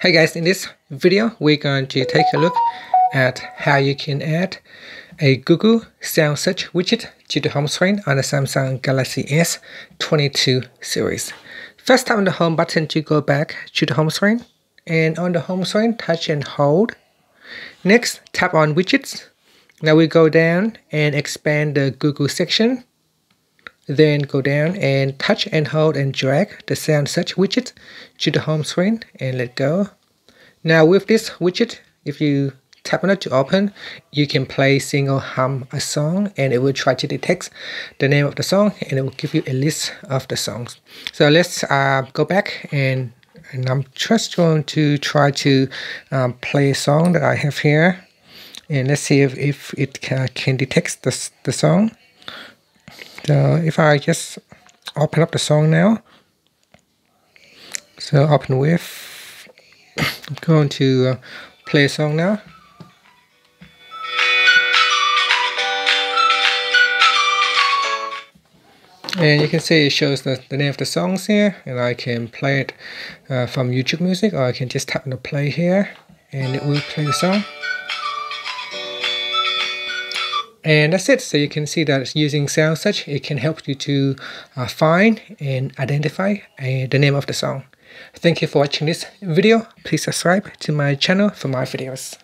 Hey guys, in this video, we're going to take a look at how you can add a Google Sound Search widget to the home screen on the Samsung Galaxy S22 series. First tap on the home button to go back to the home screen and on the home screen, touch and hold. Next, tap on widgets. Now we go down and expand the Google section then go down and touch and hold and drag the sound search widget to the home screen and let go. Now with this widget, if you tap on it to open, you can play, single hum a song and it will try to detect the name of the song and it will give you a list of the songs. So let's uh, go back and, and I'm just going to try to um, play a song that I have here and let's see if, if it can, can detect the, the song. So if I just open up the song now, so open with, I'm going to uh, play a song now. And you can see it shows the, the name of the songs here, and I can play it uh, from YouTube Music, or I can just tap on the play here, and it will play the song. And that's it. So you can see that using sound search, it can help you to uh, find and identify uh, the name of the song. Thank you for watching this video. Please subscribe to my channel for more videos.